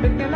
Porque